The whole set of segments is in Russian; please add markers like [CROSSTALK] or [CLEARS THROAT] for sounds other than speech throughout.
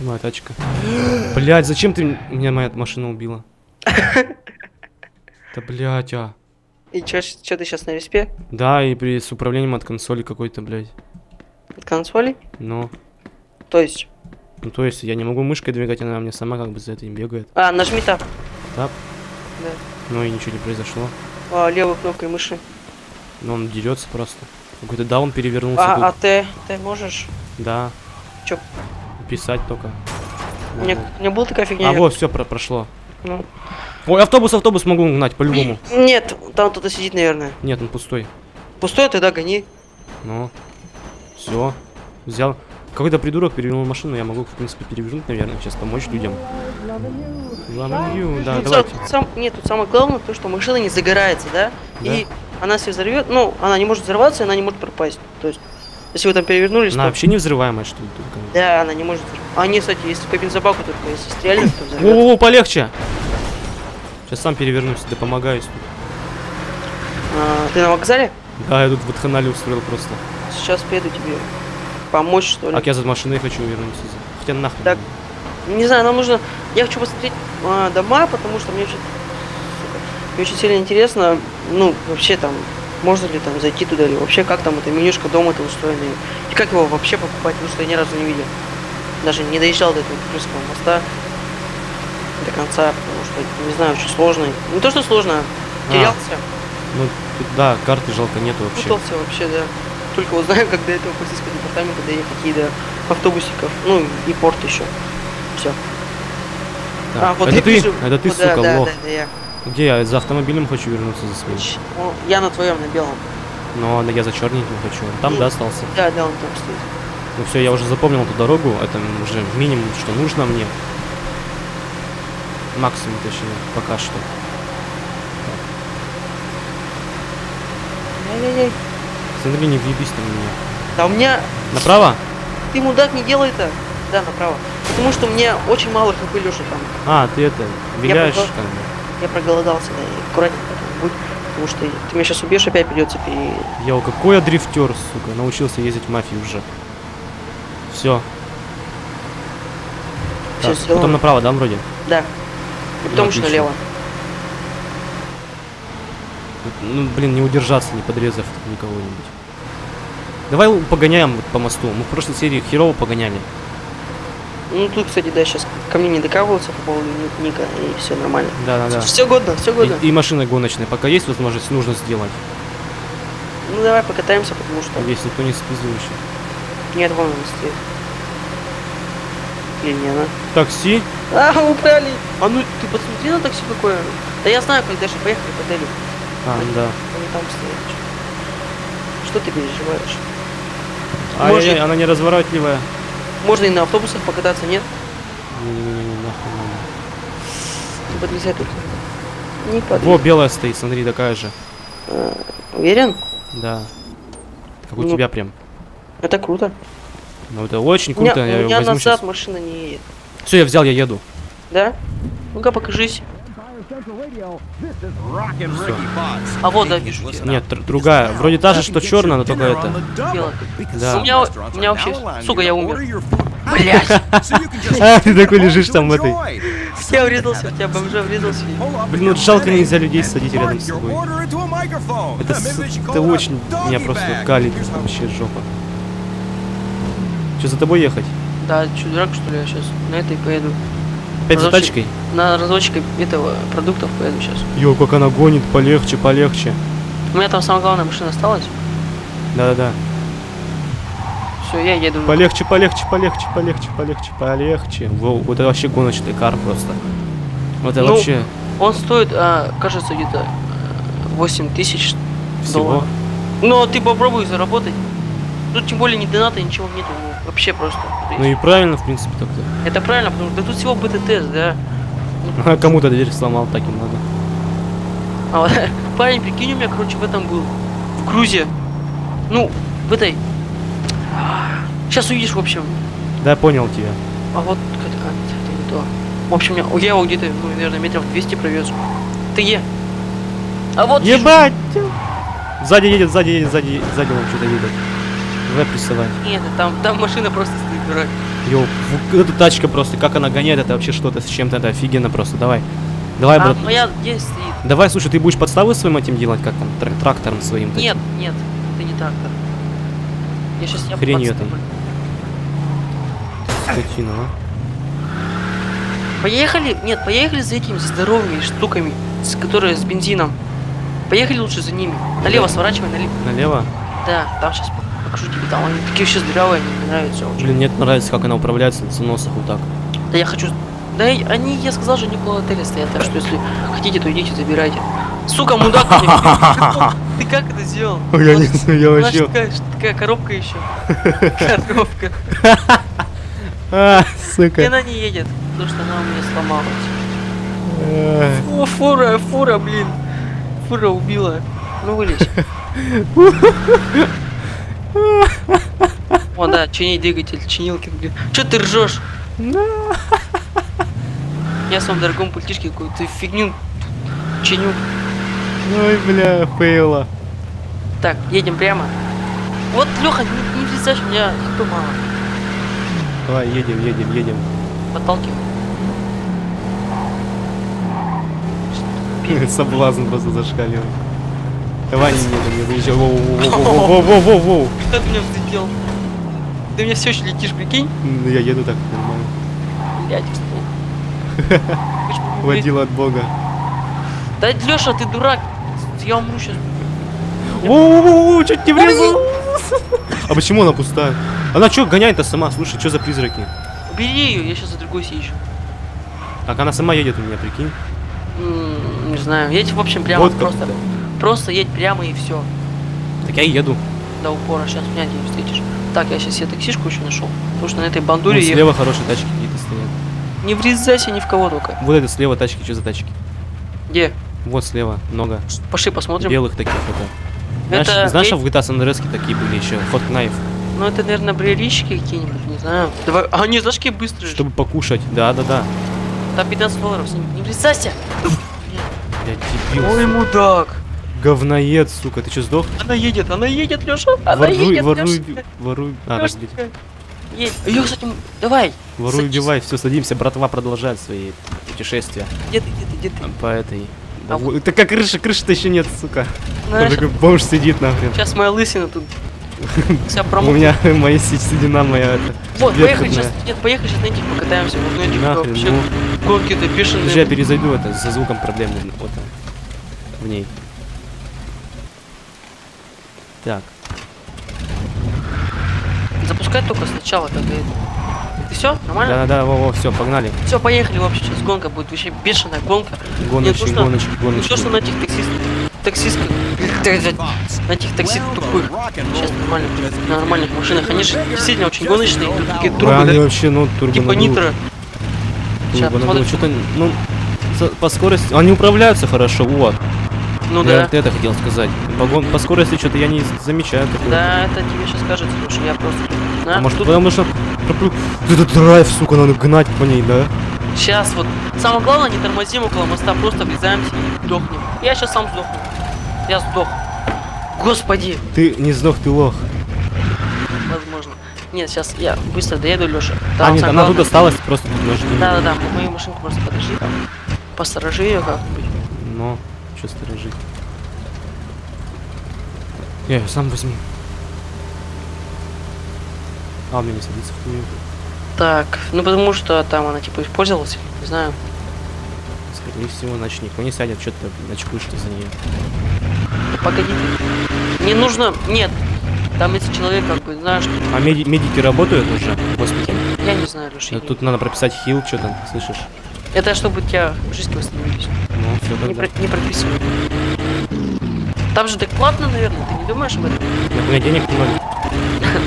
И моя тачка. Блять, зачем ты меня моя машина убила? [LAUGHS] Да блять, а. И чё, чё ты сейчас на респе? Да, и при, с управлением от консоли какой-то, блядь. От консолей? Ну, То есть... ну то есть я не могу мышкой двигать, она мне сама как бы за этим бегает. А, нажми так. Так? Да. Ну и ничего не произошло. А, левой кнопкой мыши. Но он дерется просто. Какой-то даун перевернулся. А, тут. а ты, ты можешь? Да. Чё? Писать только. У меня, у меня была такая фигня. А вот, все прошло. Ну. Ой, автобус, автобус могу гнать, по-любому. Нет, там кто-то сидит, наверное. Нет, он пустой. Пустой, тогда гони. Ну. Все. Взял. Какой-то придурок перевернул машину, я могу, в принципе, перевернуть, наверное, сейчас помочь людям. Loving you, да, Тут давайте. сам- сам- нет, тут самое главное то, что машина не загорается, да? И она все взорвет, ну, она не может взорваться, и она не может пропасть. То есть, если вы там перевернулись, Она то... вообще не взрываемая, что ли, только? Да, она не может. А не, кстати, если по бензобаку только, если стрельнуть, то [CLEARS THROAT] взорвет. О, полегче! Сейчас сам перевернусь, да помогаюсь. А, ты на вокзале? Да, я тут в канале устроил просто. Сейчас приеду тебе помочь, что ли. Так я за машиной хочу вернуться. Хотя нахрен. Так. Не знаю, нам нужно... Я хочу посмотреть а, дома, потому что мне очень... Мне очень сильно интересно, ну, вообще там, можно ли там зайти туда, или вообще как там это менюшка дома-то устроена, и- и как его вообще покупать, потому что я ни разу не видел. Даже не доезжал до этого Крымского моста до конца, потому что, не знаю, очень сложно. Не то, что сложно, А. терялся, Ну, тут, да, карты жалко нету вообще. путался вообще, да. Только вот знаю, [LAUGHS] как до этого полицейского департамента доехать и до автобусиков, ну, и порт еще. Все. Так, А, вот это ты? вижу. Это ты, Вот, да, сука, да, лох. да, да, я. Где я за автомобилем хочу вернуться за своим? О, Я на твоем, на белом. Но я за черненьким хочу. Там, Ну. да, остался. Да, да, он там стоит. Ну все, я уже запомнил эту дорогу. Это уже минимум, что нужно мне. Максимум, точнее, пока что. Ай-яй-яй. Смотри, не въебись там меня. Да у меня... Направо? Ты, мудак, не делай это. Да, направо. Потому что мне очень мало хп, Леша, там. А, ты это, виляешь попал. как бы. Я проголодался, да, аккуратненько будь. Потому что ты меня сейчас убьешь, опять придется пере... Йоу, какой я дрифтер, сука. Научился ездить в мафии уже. Все. Так, сделано. потом направо, да, вроде? Да. И потом еще отлично. налево. Ну, блин, не удержаться, не подрезав никого-нибудь. Давай погоняем вот по мосту. Мы в прошлой серии херово погоняли. Ну, тут, кстати, да, сейчас ко мне не докапываются по поводу ник- ника, и все нормально. Да-да-да. Все годно, все годно. И, и машины гоночные. Пока есть возможность, нужно сделать. Ну, давай покатаемся, потому что... Если никто не спиздил еще. Нет, вон он стоит. Или не она? Такси? А, [LAUGHS] украли! А ну ты посмотри на такси какое. Да я знаю, как даже поехали к отелю. А, да. Они там стоят. Что ты переживаешь? А, Может- э, она не разворотливая. Можно и на автобусах покататься, нет? Не-не-не, нахуй. Не подлезай только. Не Во, подлезай. белая стоит, смотри, такая же. А, уверен? Да. Как у Ну, тебя прям. Это круто. Ну это очень У меня, круто, я у меня назад сейчас. машина не едет. Все, я взял, я еду. Да? Ну-ка покажись. А вот, да, вижу. Нет, др- другая. Вроде та же, что черная, но только это. Да. У меня, у меня вообще... Сука, я умер. [LAUGHS] Блять! [LAUGHS] А, ты такой лежишь там в этой. Я врезался, у тебя бомжа врезался. Блин, вот жалко нельзя людей садить рядом с собой. Это, это очень меня просто калит вообще жопа. Что, за тобой ехать? Да, что, дурак, что ли, я сейчас на этой поеду. Опять за тачкой? На разводчика этого продуктов поеду сейчас. Йо, как она гонит, полегче, полегче. У меня там самая главная машина осталась. Да-да-да. Все, я еду. Полегче, полегче, полегче, полегче, полегче, полегче. Во, вот это вообще гоночный кар просто. Вот это Ну, вообще Он стоит, а, кажется, где-то а, 8 тысяч всего. долларов. Ну, а ты попробуй заработать. Тут тем более ни доната, ничего нету. Ну, Вообще просто. То Ну и правильно, в принципе, так-то. Это правильно, потому что да тут всего БТ-тест, да. А кому-то дверь сломал, так им надо. А вот, парень, прикинь, у меня, короче, в этом был. В Грузии. Ну, в этой. Сейчас увидишь, в общем. Да, понял тебя. А вот это, а, это не то. В общем, я, его где-то, ну, наверное, метров 200 провез. Ты е. А вот Ебать! Сзади едет, сзади едет, сзади, сзади он что-то едет. Давай прессовать. Нет, там, там машина просто стоит, дурак. Йоу, эта тачка просто, как она гоняет, это вообще что-то с чем-то, это офигенно просто, давай. Давай, А брат. моя где стоит? Давай, слушай, ты будешь подставы своим этим делать, как там, трак- трактором своим? таким? Нет, нет, ты не трактор. Я сейчас я Хренью подставлю. Скотина, а. Поехали, нет, поехали за этими здоровыми штуками, с, которые с бензином. Поехали лучше за ними. Налево сворачивай, налево. Налево? Да, там сейчас покажу тебе, там они такие здоровые, они мне нравятся очень. Блин, мне нравится, как она управляется на носах вот так. Да я хочу... Да и они, я сказал же, не около отеля стоят, так что если хотите, то идите, забирайте. Сука, мудак, ты как это сделал? [LAUGHS] Я не знаю, я вообще... такая, коробка еще. Коробка. [LAUGHS] А, И сука. она не едет, потому что она у меня сломалась. О, фура, фура, блин. Фура убила. Ну вылезь. [LAUGHS] О, да, чини двигатель, чинилки. Че ты ржешь? Я в своем дорогом пультишке какую-то фигню чиню. Ой, бля, фейла. Так, едем прямо. Вот, Леха, не, не влезаешь, у меня хп мало. Давай, едем, едем, едем. Подталкивай. Соблазн просто зашкаливает. Давай, не едем, не выезжай. Воу, воу, воу, воу, воу, воу, воу. Как ты меня взлетел? Ты меня все еще летишь, прикинь? Ну, Я еду так нормально. Блять, встал. Водила от бога. Да, Леша, ты дурак. Я умру сейчас. Воу, чуть не врезал. А почему она пустая? Она что гоняет-то сама? Слушай, что за призраки? Убери ее, я сейчас за другой съезжу. Так она сама едет у меня, прикинь. Не знаю, едь в общем прямо, Вот как. Просто, едь прямо и все. Так я еду. До упора, сейчас меня где встретишь. Так, я сейчас себе таксишку еще нашел. Потому что на этой бандуре ехать. слева хорошие тачки какие-то стоят. Не врезайся ни в кого только. Вот это слева тачки, что за тачки? Где? Вот слева, много. Пошли посмотрим. Белых таких это. Знаешь, Это знаешь, э- в GTA San Andreas такие были еще, ход knife, Ну это, наверное, брелищики какие-нибудь, не знаю. Давай, а они, знаешь, какие быстрые. чтобы покушать. Да, да, да. Там 15 долларов с ними. Не врезайся! Я дебил. Ой, мудак! Говноед, сука, ты что сдох? Она едет, она едет, Леша! Она Воруй, едет, воруй, воруй. А, так, блядь. Лёшечка. Едь. Давай! Воруй, убивай, все, садимся, братва продолжает свои путешествия Где ты, где ты, где ты? по этой. А вот- такая крыша, крыши-то еще нет, сука. Знаешь, Такой бомж сидит нахрен. сейчас моя лысина тут [LAUGHS] У меня [LAUGHS] моя седина моя. Вот, поехали сейчас, нет, поехали сейчас на этих покатаемся. Вот на этих вообще ну. бешеные. Подожди, я перезайду это, за звуком проблем вот э, в ней. Так, Запускать только сначала, как это. Ты все? Нормально? да-да-да, во-во, все, погнали. Все, поехали вообще. Сейчас гонка будет вообще бешеная гонка. Гоночки, то, что- гоночки, Не гоночки. то, что на этих таксистах. Таксистках. На этих такси тупых. Сейчас нормально. На нормальных машинах. Они же действительно очень гоночные. Тут такие Да, трубы, они да? вообще, ну, турбо Типа нитро. Сейчас, посмотрим. Что-то, ну, по скорости, они управляются хорошо, вот. Ну я да. вот это хотел сказать. По, гон- по скорости что-то я не замечаю такого. Да, это тебе сейчас кажется, что я просто... А На, может, тут потому что этот драйв, сука, надо гнать по ней, да? сейчас вот... Самое главное, не тормозим около моста, просто врезаемся и сдохнем. Я сейчас сам сдохну. Я сдох. Господи, Ты не сдох, ты лох. возможно. Нет, сейчас я быстро доеду, Леша. а, нет, она тут осталась, просто ножки. Да-да-да, мою машинку просто подожди там. Посторожи ее как-нибудь. Но, что сторожить? Я ее сам возьму. А, у меня не садится в хуйню. Так, ну потому что там она типа использовалась, не знаю. Скорее всего, иначе никто не сядет, что ты очкуешь ты за нее. Погоди ты. Не нужно. Нет. Там если человек как бы, знаешь, А меди- медики работают уже госпитале? я не знаю, Леша. Ну, Тут надо прописать хил, что там, слышишь? Это чтобы у тебя жизнь восстановились. Ну, все Не, про- не прописывай. Там же так платно, наверное, ты не думаешь об этом? Так, у меня денег много.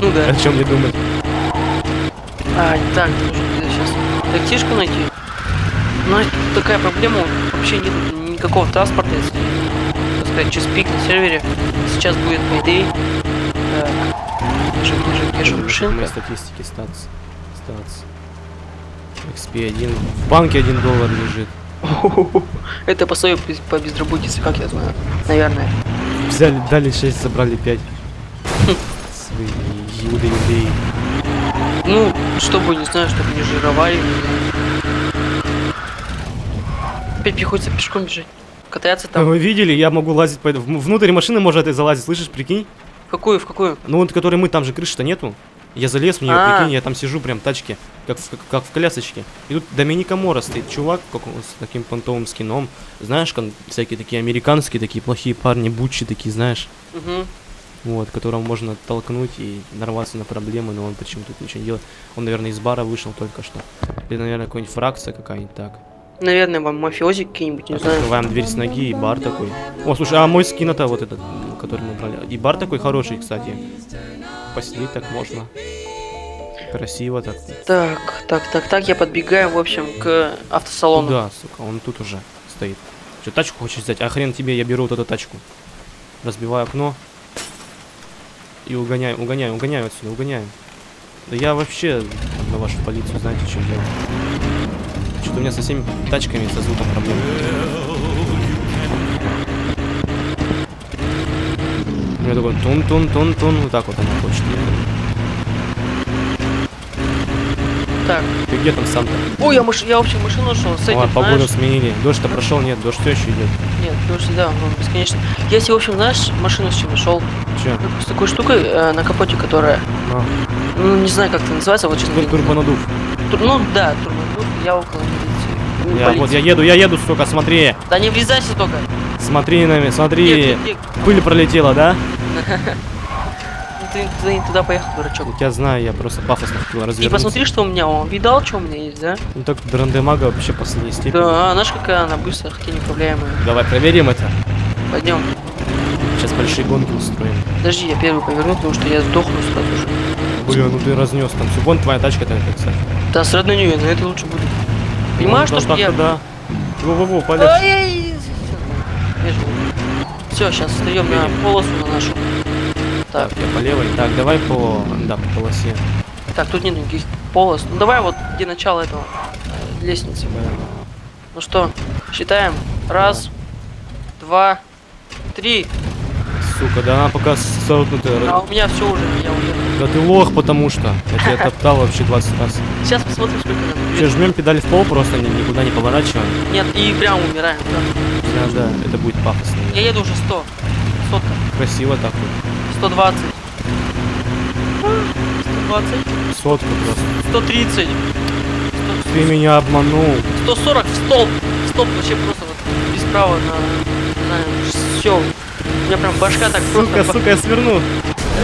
[LAUGHS] ну да. О чем мне думать? А, так, нужно сейчас тактишку найти. Но тут такая проблема, вообще нет никакого транспорта, если, так сказать, через пик на сервере. Сейчас будет Payday. Так, ближе, ближе Мои машинка. статистики, статус. Статус. XP1. В банке 1 доллар лежит. Это пособие по- по безработице, как я знаю. Наверное. Взяли, дали 6, забрали 5. Свои юды евреи. Ну, чтобы, не знаю, чтобы не жировали. Опять приходится пешком бежать. Кататься там. Вы видели, я могу лазить по... в- Внутрь машины может это залазить, слышишь, прикинь? В какую, в какую? Ну вот, который мы, там же крыши-то нету. Я залез в нее, А. прикинь, я там сижу прям в тачке, как в, как, как в колясочке. И тут Доминика Мора стоит, чувак как с таким понтовым скином. Знаешь, как всякие такие американские, такие плохие парни, бучи такие, знаешь. Угу. Вот, которого можно толкнуть и нарваться на проблемы, но он почему-то ничего не делает. Он, наверное, из бара вышел только что. Или, наверное, какая-нибудь фракция какая-нибудь так. Наверное, вам мафиози какие-нибудь, не Так, знаю. Открываем дверь с ноги и бар такой. О, слушай, а мой скин это вот этот, который мы брали. И бар такой хороший, кстати. Посидеть так можно. Красиво так. Так, так, так, так, я подбегаю, в общем, к автосалону. Да, сука, он тут уже стоит. Что, тачку хочешь взять? А хрен тебе, я беру вот эту тачку. Разбиваю окно. И угоняю, угоняю, угоняю отсюда, угоняю. Да я вообще на вашу полицию, знаете, что делать. Что-то у меня со всеми тачками со звуком проблемы. У меня такой тун-тун-тун-тун, вот так вот она хочет. Так. Ты где там сам-то? Ой, я, маш... я вообще машину шел с этим, Ой, погоду знаешь? сменили. Дождь-то прошел, нет, дождь все еще идет. Нет, дождь, да, он бесконечно. Я себе, в общем, знаешь, машину с чем нашел? Че? С такой штукой э, на капоте, которая, А, ну, не знаю, как это называется, вот честно. тур- турбонадув. Тур- Ну, да, турбонадув, я около Я, вот я еду, я еду, сука, смотри. Да не влезайся только. Смотри на меня, смотри. Где, где, где? Пыль пролетела, да? [LAUGHS] Ну, ты, ты не туда поехал, дурачок. Я знаю, я просто пафосно хотел И развернуться. посмотри, что у меня, он видал, что у меня есть, да? Ну так Драндемага вообще последней степени. Да, знаешь, какая она быстрая, хотя неуправляемая. Давай проверим это. Пойдем. Сейчас большие гонки устроим. Подожди, я первый поверну, потому что я сдохну сразу же. Блин, ну ты разнес там все. Вон твоя тачка такая, кстати. Да, с родной на это лучше будет. Понимаешь, Ну, что да, я... да. Во-во-во, полегче. Все, сейчас встаем на полосу на нашу. Так, я по левой. Так, давай по... Да, по полосе. так, тут нет никаких полос. Ну давай вот где начало этого э, лестницы. Ну что, считаем. Раз, два, три. Сука, да она пока сотнутая. А у меня все уже, я уехал. Да ты лох, потому что. Я тебя [LAUGHS] топтал вообще 20 раз. Сейчас посмотрим, сколько нам. Все, жмем педаль в пол, просто ни- никуда не поворачиваем. Нет, и прям умираем. да. Да, да, это будет пафосно. Я еду уже 100. Сотка. Красиво так вот. 120. 120. Сотку просто. 130. Ты меня обманул. 140 в столб. В столб вообще просто вот без права на... Знаю, все. У меня прям башка так Сука, просто... сука, я сверну.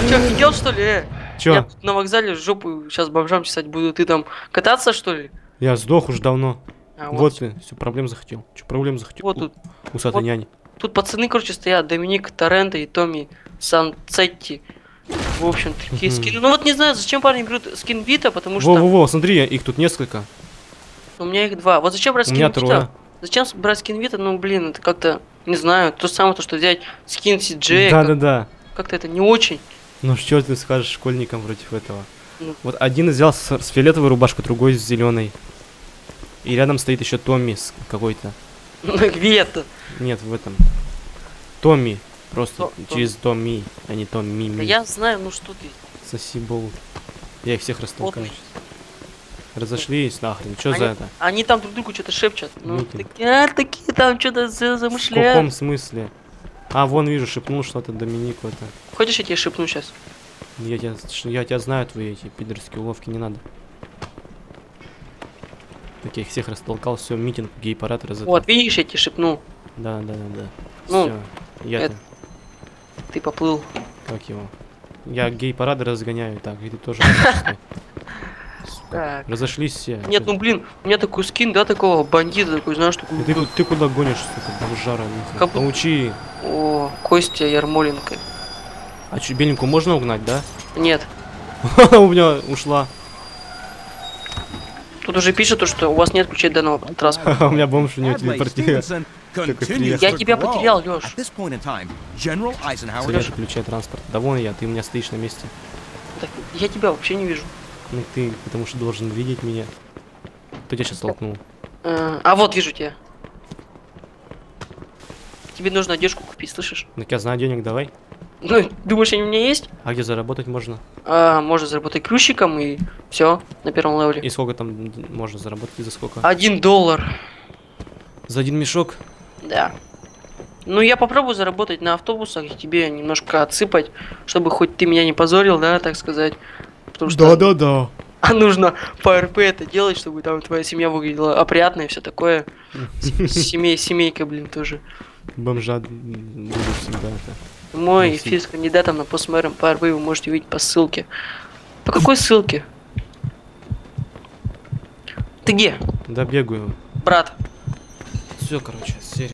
Че, офигел что ли? Э? Я на вокзале жопу сейчас бомжам чесать буду. Ты там кататься что ли? Я сдох уж давно. А, Вот ты, все, проблем захотел. Че, проблем захотел? Вот тут. У- Усатый вот. нянь. Тут пацаны, короче, стоят. Доминик Торренто и Томми Санцетти. В общем, такие скины. Ну вот не знаю, зачем парни берут скин Вита, потому что Во-во-во, смотри, их тут несколько. у меня их два. Вот зачем брать У скин меня Вита? трое. Зачем брать скин Вита? Ну, блин, это как-то, не знаю, то самое, то, что взять скин как- Да-да-да. Как-то это не очень. Ну что ты скажешь школьникам против этого? Ну. Вот один взял с, с фиолетовой рубашкой, другой с зеленой. И рядом стоит еще Томми с какой-то. [LAUGHS] Ну, Вета. Нет, в этом. Томми. Просто То- через Томми, а не Томми. Да я знаю, ну что ты. Соси. Я их всех растолкаю. Разошлись нахрен. Что за это? они там друг другу что-то шепчут. Ну, такие, а, такие там что-то за- В замышляют. каком смысле? А, вон вижу, шепнул что-то Доминику это. Хочешь, я тебе шепну сейчас? Я тебя, я тебя знаю, твои эти пидорские уловки, не надо. Так я их всех растолкал, все, митинг, гей-парад разотал. Вот, видишь, я тебе шепну. Да, да, да, да. Ну, Все, я это- Ты поплыл. как его? Я гей-парады разгоняю, так, и ты тоже. [LAUGHS] Так. Разошлись все. Нет, ну блин, у меня такой скин, да, такого бандита, такой, знаешь, такой. Ты, ты куда гонишь, сука, бомжара? нахуй? Как Научи. О, Костя Ярмоленко. А что, беленькую можно угнать, да? Нет. [LAUGHS] У меня ушла. Тут уже пишет, то, что у вас нет ключей данного [LAUGHS] транспорта. У меня бомж у [LAUGHS] Только continues Я тебя потерял, Eisenhower Сережа, включай транспорт. Да вон я, ты у меня стоишь на месте. Так, я тебя вообще не вижу. Ты, потому что должен видеть меня. Кто тебя сейчас толкнул? Э, А вот вижу тебя. Тебе нужно одежку купить, слышишь? Ну я знаю денег, давай. Ну, думаешь, они у меня есть? А где заработать можно? А, можно заработать грузчиком и все на первом левеле. И сколько там можно заработать? За сколько? Один доллар. За один мешок? Да. Ну, я попробую заработать на автобусах и тебе немножко отсыпать, чтобы хоть ты меня не позорил, да, так сказать. Потому что Да-да-да. а [LAUGHS] нужно по РП это делать, чтобы там твоя семья выглядела опрятно и все такое. [LAUGHS] Семей, семейка, блин, тоже. Бомжа буду всегда это. Мой эфир с кандидатом на постмэром по РП вы можете увидеть по ссылке. По какой ссылке? Ты где, Да бегаю. брат? Все, короче, серия.